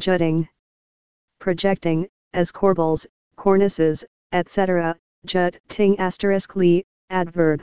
jutting. Projecting, as corbels, cornices, etc., Jutting, asterisk li, adverb.